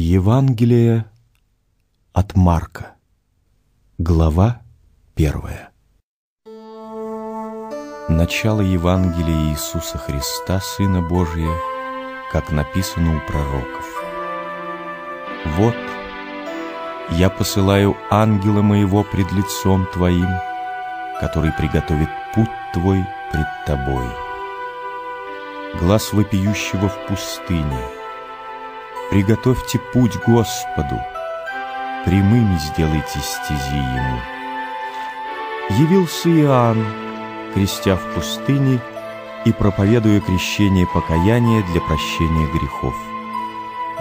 Евангелие от Марка. Глава первая. Начало Евангелия Иисуса Христа, Сына Божия, как написано у пророков. «Вот, я посылаю ангела моего пред лицом Твоим, который приготовит путь Твой пред Тобой. Глаз вопиющего в пустыне — Приготовьте путь Господу, прямыми сделайте стези Ему. Явился Иоанн, крестя в пустыне и проповедуя крещение покаяния для прощения грехов.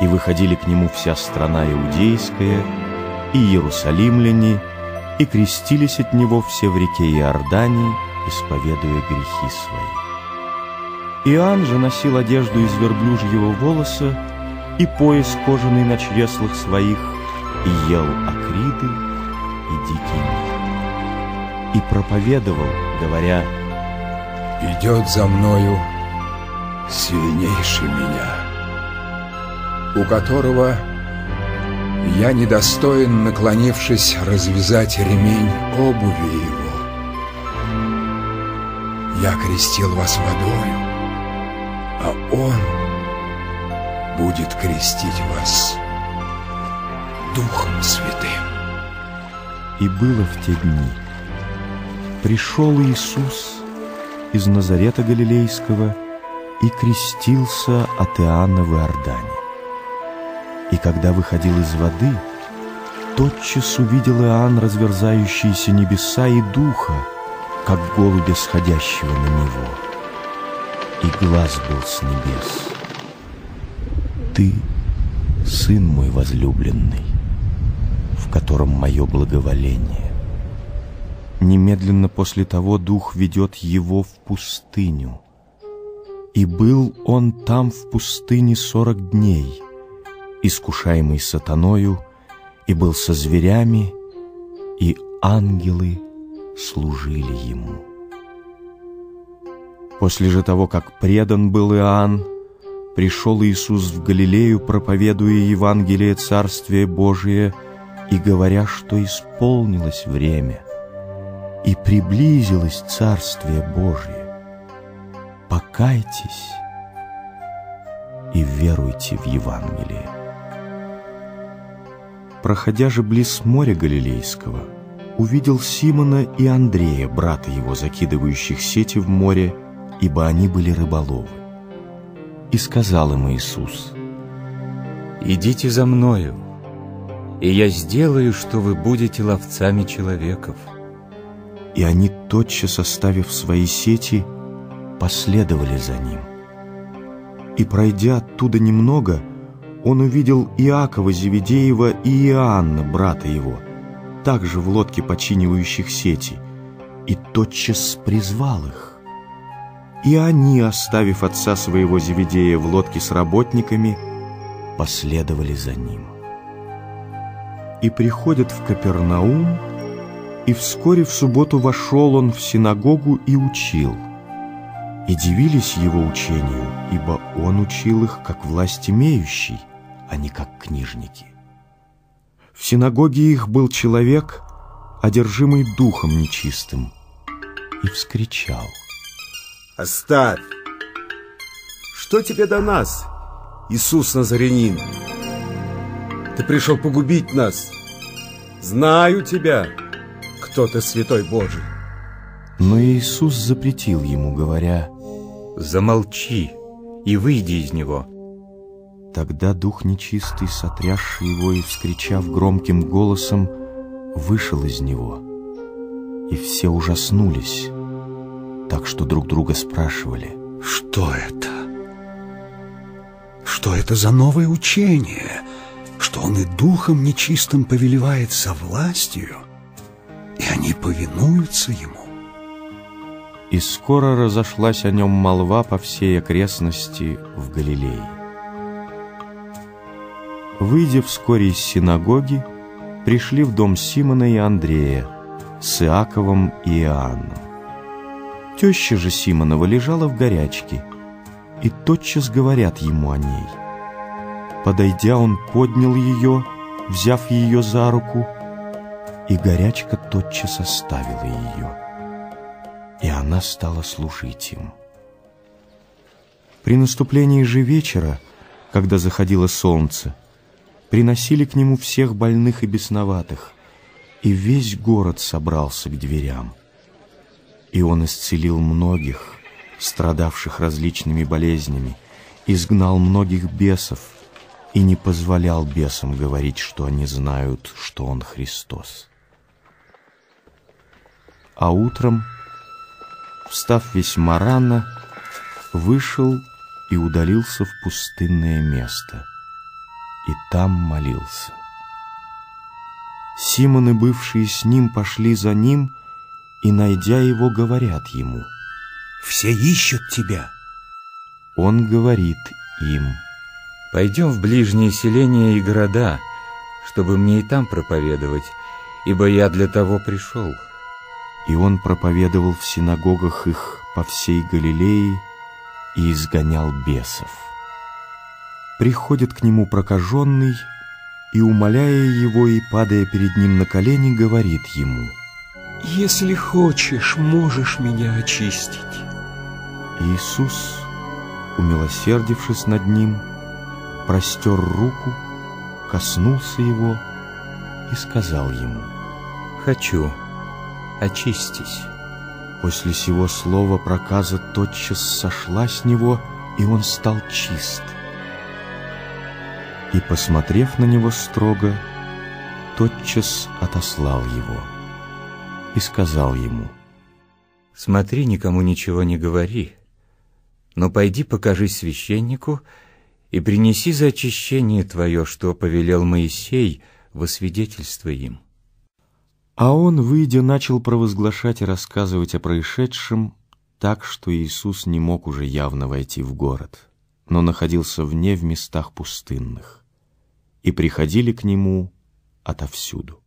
И выходили к нему вся страна иудейская, и иерусалимляне, и крестились от него все в реке Иордании, исповедуя грехи свои. Иоанн же носил одежду из верблюжьего волоса, и пояс кожаный на чреслах своих, и ел акриды и дикий мир. И проповедовал, говоря, «Идет за мною сильнейший меня, у которого я недостоин, наклонившись, развязать ремень обуви его. Я крестил вас водою, а он будет крестить вас Духом Святым. И было в те дни. Пришел Иисус из Назарета Галилейского и крестился от Иоанна в Иордане. И когда выходил из воды, тотчас увидел Иоанн разверзающиеся небеса и духа, как голубя сходящего на него. И глаз был с небес ты, Сын мой возлюбленный, в котором мое благоволение. Немедленно после того Дух ведет его в пустыню. И был он там в пустыне сорок дней, искушаемый сатаною, и был со зверями, и ангелы служили ему. После же того, как предан был Иоанн, пришел Иисус в Галилею, проповедуя Евангелие Царствия Божие и говоря, что исполнилось время и приблизилось Царствие Божие. Покайтесь и веруйте в Евангелие. Проходя же близ моря Галилейского, увидел Симона и Андрея, брата его, закидывающих сети в море, ибо они были рыболовы. И сказал им Иисус, «Идите за Мною, и я сделаю, что вы будете ловцами человеков». И они, тотчас оставив свои сети, последовали за Ним. И, пройдя оттуда немного, он увидел Иакова Зеведеева и Иоанна, брата его, также в лодке починивающих сети, и тотчас призвал их. И они, оставив отца своего Зеведея в лодке с работниками, последовали за ним. И приходят в Капернаум, и вскоре в субботу вошел он в синагогу и учил. И дивились его учению, ибо он учил их как власть имеющий, а не как книжники. В синагоге их был человек, одержимый духом нечистым, и вскричал — Оставь! Что тебе до нас, Иисус Назарянин? Ты пришел погубить нас. Знаю тебя, кто ты, Святой Божий. Но Иисус запретил ему, говоря, «Замолчи и выйди из него». Тогда дух нечистый, сотрясший его и вскричав громким голосом, вышел из него. И все ужаснулись так что друг друга спрашивали. Что это? Что это за новое учение? Что он и духом нечистым повелевает со властью, и они повинуются ему? И скоро разошлась о нем молва по всей окрестности в Галилее. Выйдя вскоре из синагоги, пришли в дом Симона и Андрея с Иаковом и Иоанном. Теща же Симонова лежала в горячке, и тотчас говорят ему о ней. Подойдя, он поднял ее, взяв ее за руку, и горячка тотчас оставила ее, и она стала служить им. При наступлении же вечера, когда заходило солнце, приносили к нему всех больных и бесноватых, и весь город собрался к дверям. И он исцелил многих, страдавших различными болезнями, изгнал многих бесов и не позволял бесам говорить, что они знают, что он Христос. А утром, встав весьма рано, вышел и удалился в пустынное место, и там молился. Симоны, бывшие с ним, пошли за ним, и, найдя его, говорят ему, «Все ищут тебя». Он говорит им, «Пойдем в ближние селения и города, чтобы мне и там проповедовать, ибо я для того пришел». И он проповедовал в синагогах их по всей Галилее и изгонял бесов. Приходит к нему прокаженный и, умоляя его и падая перед ним на колени, говорит ему, «Если хочешь, можешь меня очистить». Иисус, умилосердившись над ним, простер руку, коснулся его и сказал ему, «Хочу, очистись». После сего слова проказа тотчас сошла с него, и он стал чист. И, посмотрев на него строго, тотчас отослал его и сказал ему, «Смотри, никому ничего не говори, но пойди покажись священнику и принеси за очищение твое, что повелел Моисей, во свидетельство им». А он, выйдя, начал провозглашать и рассказывать о происшедшем, так что Иисус не мог уже явно войти в город, но находился вне в местах пустынных, и приходили к нему отовсюду.